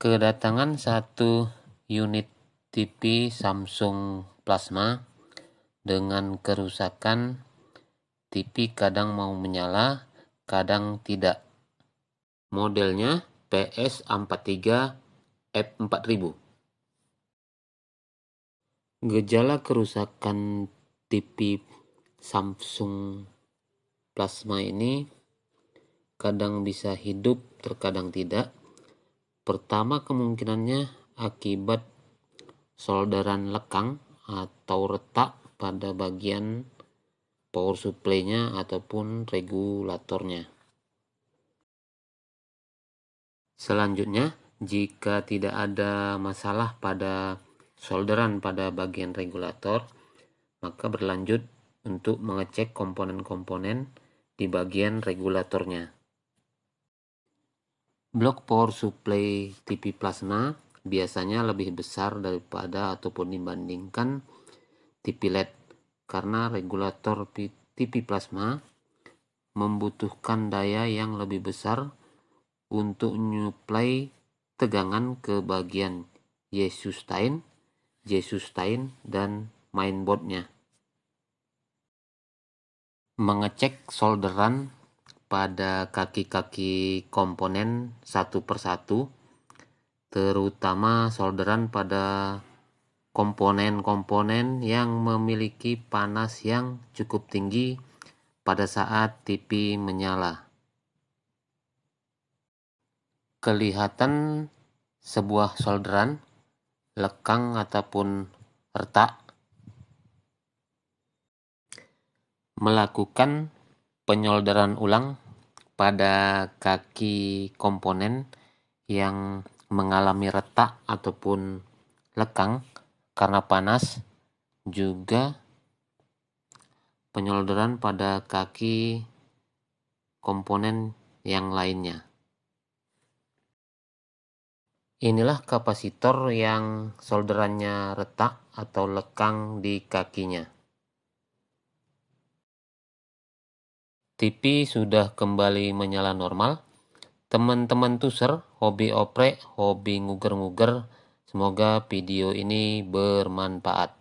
kedatangan satu unit TV Samsung Plasma dengan kerusakan TV kadang mau menyala, kadang tidak. Modelnya PS43 F4000. Gejala kerusakan TV Samsung Plasma ini kadang bisa hidup, terkadang tidak. Pertama kemungkinannya akibat solderan lekang atau retak pada bagian power supply-nya ataupun regulatornya. Selanjutnya, jika tidak ada masalah pada solderan pada bagian regulator, maka berlanjut untuk mengecek komponen-komponen di bagian regulatornya. Blok power supply TV plasma biasanya lebih besar daripada ataupun dibandingkan TV LED karena regulator TV plasma membutuhkan daya yang lebih besar untuk menyuplai tegangan ke bagian Y-sustain, J-sustain, dan mainboardnya. Mengecek solderan pada kaki-kaki komponen satu persatu, terutama solderan pada komponen-komponen yang memiliki panas yang cukup tinggi pada saat TV menyala. Kelihatan sebuah solderan lekang ataupun retak melakukan penyolderan ulang pada kaki komponen yang mengalami retak ataupun lekang karena panas juga penyolderan pada kaki komponen yang lainnya. Inilah kapasitor yang solderannya retak atau lekang di kakinya. TV sudah kembali menyala normal. Teman-teman tuser, hobi oprek, hobi nguger-nguger, Semoga video ini bermanfaat.